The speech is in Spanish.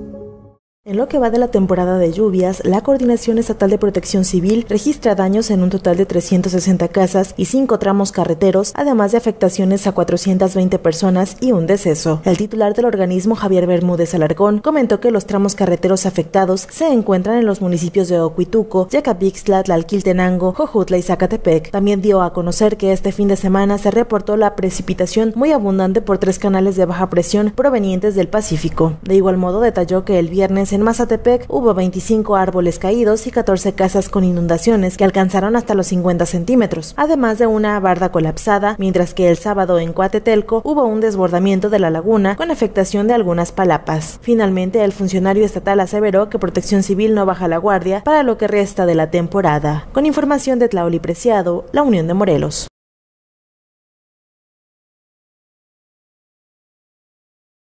thank you En lo que va de la temporada de lluvias, la Coordinación Estatal de Protección Civil registra daños en un total de 360 casas y 5 tramos carreteros, además de afectaciones a 420 personas y un deceso. El titular del organismo, Javier Bermúdez Alargón, comentó que los tramos carreteros afectados se encuentran en los municipios de Ocuituco, Yacapixtla, Tlalquiltenango, Jojutla y Zacatepec. También dio a conocer que este fin de semana se reportó la precipitación muy abundante por tres canales de baja presión provenientes del Pacífico. De igual modo, detalló que el viernes en Mazatepec hubo 25 árboles caídos y 14 casas con inundaciones que alcanzaron hasta los 50 centímetros, además de una barda colapsada, mientras que el sábado en Coatetelco hubo un desbordamiento de la laguna con afectación de algunas palapas. Finalmente, el funcionario estatal aseveró que Protección Civil no baja la guardia para lo que resta de la temporada. Con información de Tlaoli Preciado, La Unión de Morelos.